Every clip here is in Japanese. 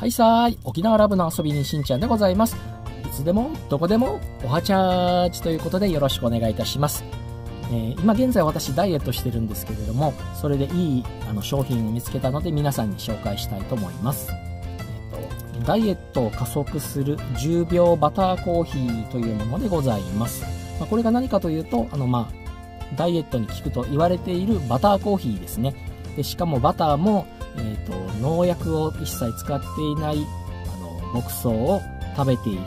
はいさーい、沖縄ラブの遊びにしんちゃんでございます。いつでも、どこでも、おはチャージということでよろしくお願いいたします。えー、今現在私ダイエットしてるんですけれども、それでいいあの商品を見つけたので皆さんに紹介したいと思います。えーと、ダイエットを加速する10秒バターコーヒーというものでございます。まあ、これが何かというと、あのまあ、ダイエットに効くと言われているバターコーヒーですね。でしかもバターもえーと、農薬を一切使っていないあの牧草を食べている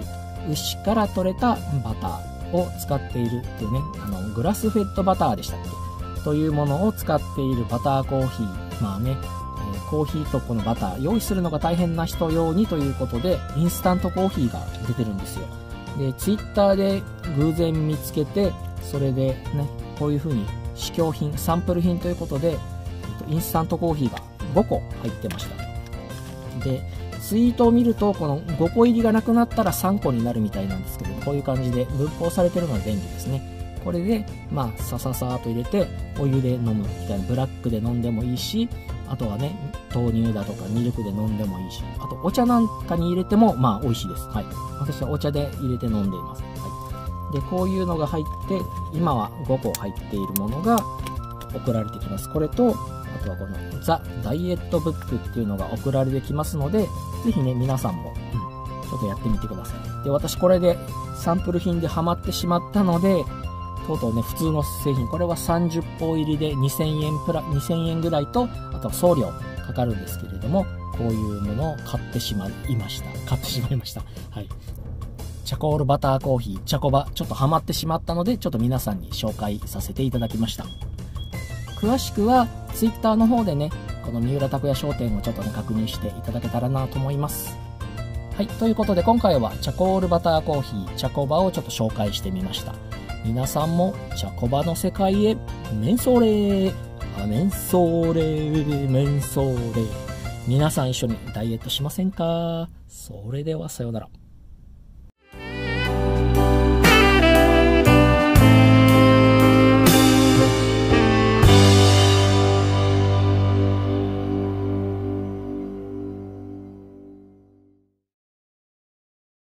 牛から取れたバターを使っているっていうねあのグラスフェッドバターでしたっけ？というものを使っているバターコーヒー。まあね、えー、コーヒーとこのバター用意するのが大変な人用にということでインスタントコーヒーが出てるんですよ。でツイッターで偶然見つけてそれでねこういう風に試供品サンプル品ということでインスタントコーヒーが5個入ってました。で、ツイートを見ると、この5個入りがなくなったら3個になるみたいなんですけど、こういう感じで分包されてるのが便利ですね。これで、まあ、さささーと入れて、お湯で飲むみたいな、ブラックで飲んでもいいし、あとはね、豆乳だとかミルクで飲んでもいいし、あとお茶なんかに入れても、まあ、美味しいです。はい。私はお茶で入れて飲んでいます。はい。で、こういうのが入って、今は5個入っているものが送られてきます。これと、とはこのザ・ダイエットブックっていうのが送られてきますので、ぜひね、皆さんも、うん、ちょっとやってみてください。で、私これでサンプル品でハマってしまったので、とうとうね、普通の製品、これは30本入りで2000円プラ、2000円ぐらいと、あとは送料かかるんですけれども、こういうものを買ってしまいました。買ってしまいました。はい。チャコールバターコーヒー、チャコバ、ちょっとハマってしまったので、ちょっと皆さんに紹介させていただきました。詳しくは Twitter の方でね、この三浦拓也商店をちょっとね、確認していただけたらなと思います。はい、ということで今回はチャコールバターコーヒー、チャコバをちょっと紹介してみました。皆さんもチャコバの世界へ、メンソーレー、メンソーレー、メンソーレー。皆さん一緒にダイエットしませんか？それではさようなら。